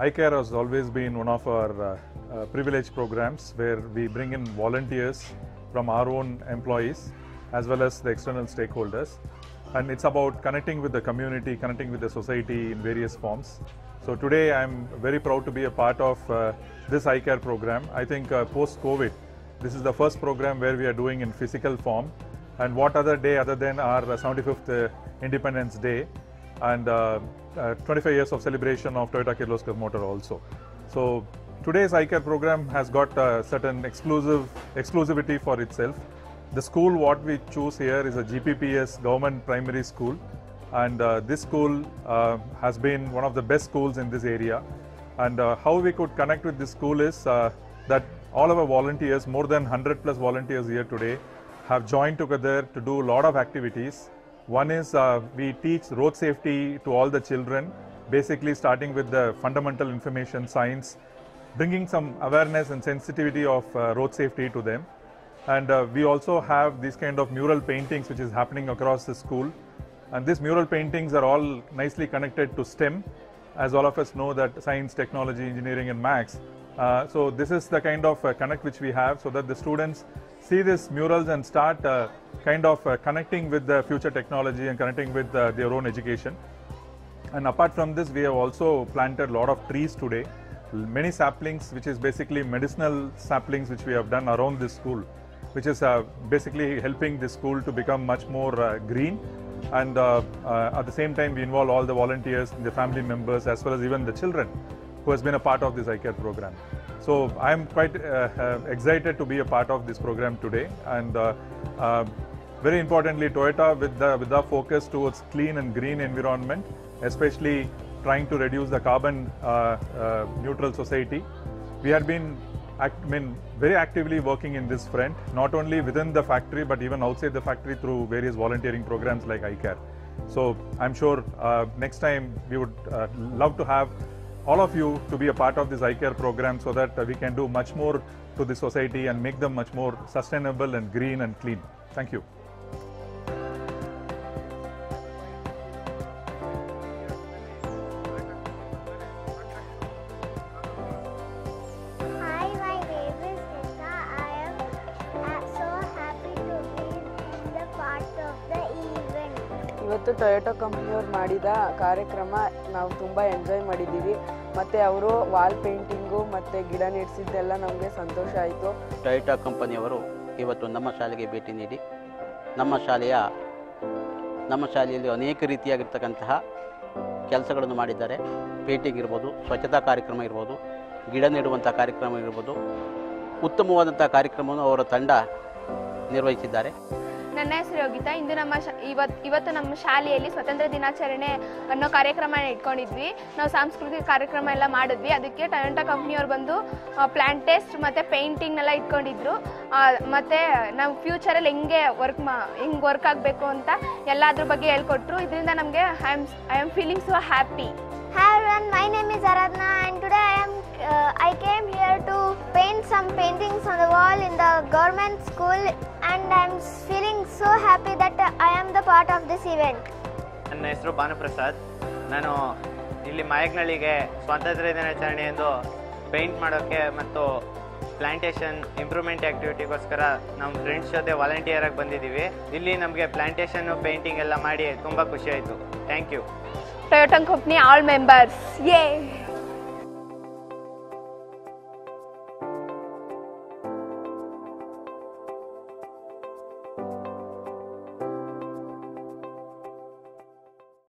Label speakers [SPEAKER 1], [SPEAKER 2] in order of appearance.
[SPEAKER 1] iCare has always been one of our uh, uh, privileged programs where we bring in volunteers from our own employees as well as the external stakeholders. And it's about connecting with the community, connecting with the society in various forms. So today I'm very proud to be a part of uh, this iCare program. I think uh, post COVID, this is the first program where we are doing in physical form. And what other day other than our uh, 75th uh, Independence Day and uh, uh, 25 years of celebration of Toyota Kirloskar Motor also. So today's iCare program has got uh, certain exclusive exclusivity for itself. The school what we choose here is a GPPS government primary school and uh, this school uh, has been one of the best schools in this area and uh, how we could connect with this school is uh, that all of our volunteers more than 100 plus volunteers here today have joined together to do a lot of activities one is uh, we teach road safety to all the children basically starting with the fundamental information science bringing some awareness and sensitivity of uh, road safety to them and uh, we also have these kind of mural paintings which is happening across the school and these mural paintings are all nicely connected to STEM as all of us know that science, technology, engineering and maths. Uh, so this is the kind of uh, connect which we have so that the students see these murals and start uh, kind of uh, connecting with the future technology and connecting with uh, their own education. And apart from this, we have also planted a lot of trees today. Many saplings, which is basically medicinal saplings, which we have done around this school, which is uh, basically helping the school to become much more green. And at the same time, we involve all the volunteers, the family members, as well as even the children who has been a part of this iCare program. So I'm quite uh, uh, excited to be a part of this program today. And uh, very importantly, Toyota with the with the focus towards clean and green environment, especially trying to reduce the carbon neutral society. We had been I mean, very actively working in this front, not only within the factory but even outside the factory through various volunteering programs like iCare. So I'm sure uh, next time we would uh, love to have all of you to be a part of this iCare program so that uh, we can do much more to the society and make them much more sustainable and green and clean. Thank you.
[SPEAKER 2] ಇವತ್ತು Toyota ಕಂಪ್ನಿಯವ್ರು ಮಾಡಿದ ಕಾರ್ಯಕ್ರಮ ನಾವು ತುಂಬ enjoy ಮಾಡಿದ್ದೀವಿ. ಮತ್ತು ಅವರು wall painting ಮತ್ತು ಗಿಡ ನೆಡ್ಸಿದ್ದೆಲ್ಲ ನಮಗೆ ಸಂತೋಷ ಆಯಿತು.
[SPEAKER 3] ಟೊಯೋಟೊ ಕಂಪನಿಯವರು ಇವತ್ತು ನಮ್ಮ ಶಾಲೆಗೆ ಭೇಟಿ ನೀಡಿ, ನಮ್ಮ ಶಾಲೆಯ, ನಮ್ಮ ಶಾಲೆಯಲ್ಲಿ ಅನೇಕ ರೀತಿಯಾಗಿರ್ತಕ್ಕಂತಹ ಕೆಲಸಗಳನ್ನು ಮಾಡಿದ್ದಾರೆ. ಪೇಂಟಿಂಗ್ ಇರ್ಬೋದು, ಸ್ವಚ್ಛತಾ ಕಾರ್ಯಕ್ರಮ ಇರ್ಬೋದು, ಗಿಡ ನೆಡುವಂಥ ಕಾರ್ಯಕ್ರಮ ಇರ್ಬೋದು ಉತ್ತಮವಾದಂಥ ಕಾರ್ಯಕ್ರಮವನ್ನು ಅವರ ತಂಡ ನಿರ್ವಹಿಸಿದ್ದಾರೆ.
[SPEAKER 4] ನನ್ನ ಹೆಸರು ಯೋಗಿತಾ. ಇಂದು ನಮ್ಮ ಶ ಇವತ್ತು ನಮ್ಮ ಶಾಲೆಯಲ್ಲಿ ಸ್ವತಂತ್ರ ದಿನಾಚರಣೆ ಅನ್ನೋ ಕಾರ್ಯಕ್ರಮ ಇಟ್ಕೊಂಡಿದ್ವಿ. ನಾವು ಸಾಂಸ್ಕೃತಿಕ ಕಾರ್ಯಕ್ರಮ ಎಲ್ಲ ಮಾಡಿದ್ವಿ. ಅದಕ್ಕೆ ಟೊಯೋಟಾ ಕಂಪ್ನಿಯವ್ರು ಬಂದು ಪ್ಲಾಂಟ್ ಟೆಸ್ಟ್ ಮತ್ತು ಪೇಂಟಿಂಗ್ನೆಲ್ಲ ಇಟ್ಕೊಂಡಿದ್ರು. ಮತ್ತು ನಾವು ಫ್ಯೂಚರಲ್ಲಿ ಹೆಂಗೆ ವರ್ಕ್ ಮಾ, ಹೆಂಗೆ ವರ್ಕ್ ಆಗಬೇಕು ಅಂತ ಎಲ್ಲದ್ರ ಬಗ್ಗೆ ಹೇಳ್ಕೊಟ್ರು. ಇದರಿಂದ ನಮಗೆ I am I am feeling so happy
[SPEAKER 5] have my name is is some paintings on the wall in the government school and I am feeling so happy that I am the part of this event.
[SPEAKER 6] ನನ್ನ ಹೆಸರು ಭಾನುಪ್ರಸಾದ್. ನಾನು ಇಲ್ಲಿ ಮಾಯಕ್ನಳ್ಳಿಗೆ ಸ್ವಾತಂತ್ರ್ಯ ದಿನಾಚರಣೆ ಎಂದು paint ಮಾಡೋಕ್ಕೆ ಮತ್ತು plantation improvement ಆ್ಯಕ್ಟಿವಿಟಿಗೋಸ್ಕರ ನಮ್ಮ ಫ್ರೆಂಡ್ಸ್ ಜೊತೆ ವಾಲಂಟಿಯರಾಗಿ ಬಂದಿದ್ದೀವಿ. ಇಲ್ಲಿ ನಮಗೆ ಪ್ಲಾಂಟೇಶನ್ನು ಪೇಂಟಿಂಗ್ ಎಲ್ಲ ಮಾಡಿ ತುಂಬ ಖುಷಿ ಆಯಿತು. Thank you
[SPEAKER 4] Toyota company all members ಯೇ